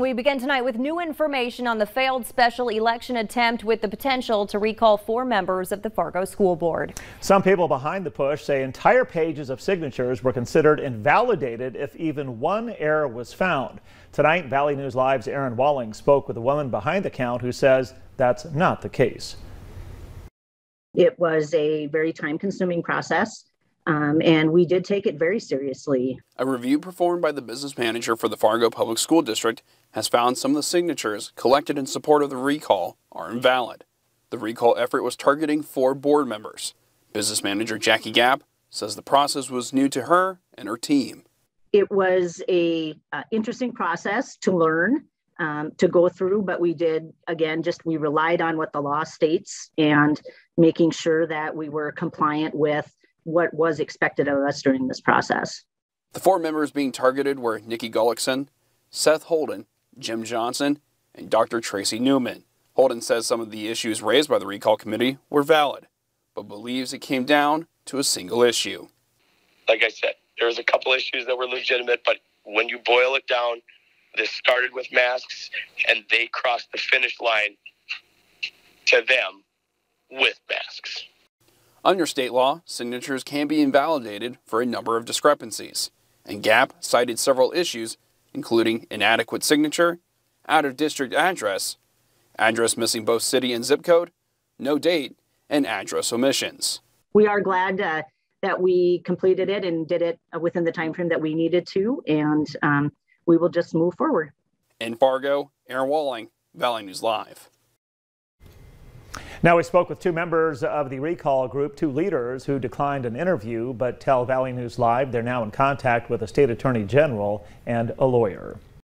We begin tonight with new information on the failed special election attempt with the potential to recall four members of the Fargo School Board. Some people behind the push say entire pages of signatures were considered invalidated if even one error was found. Tonight, Valley News Live's Aaron Walling spoke with a woman behind the count who says that's not the case. It was a very time consuming process. Um, and we did take it very seriously. A review performed by the business manager for the Fargo Public School District has found some of the signatures collected in support of the recall are invalid. The recall effort was targeting four board members. Business manager Jackie Gap says the process was new to her and her team. It was a uh, interesting process to learn, um, to go through, but we did again just we relied on what the law states and making sure that we were compliant with what was expected of us during this process. The four members being targeted were Nikki Gullickson, Seth Holden, Jim Johnson, and Dr. Tracie Newman. Holden says some of the issues raised by the recall committee were valid, but believes it came down to a single issue. Like I said, there was a couple issues that were legitimate, but when you boil it down, this started with masks and they crossed the finish line to them with masks. Under state law, signatures can be invalidated for a number of discrepancies, and GAP cited several issues, including inadequate signature, out of district address, address missing both city and zip code, no date, and address omissions. We are glad uh, that we completed it and did it within the time frame that we needed to, and um, we will just move forward. In Fargo, Aaron Walling, Valley News Live. Now we spoke with two members of the recall group, two leaders who declined an interview, but tell Valley News Live they're now in contact with the state attorney general and a lawyer.